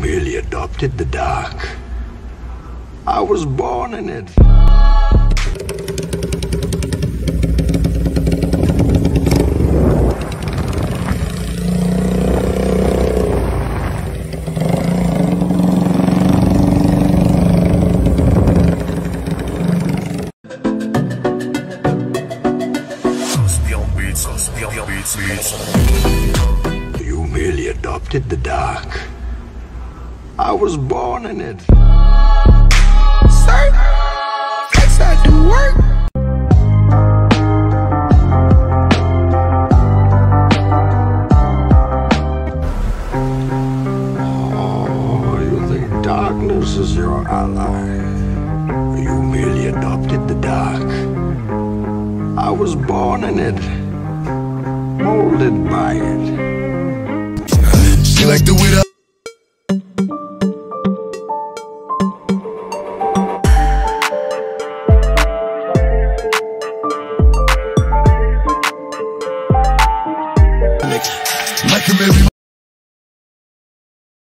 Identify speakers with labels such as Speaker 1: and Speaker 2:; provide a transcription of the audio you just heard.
Speaker 1: merely adopted the dark. I was born in it. You merely adopted the dark. I was born in it.
Speaker 2: Sir, flex I do work.
Speaker 1: Oh, you think darkness is your ally? You merely adopted the dark. I was born in it, molded by it.
Speaker 3: She like the way that Like a Mary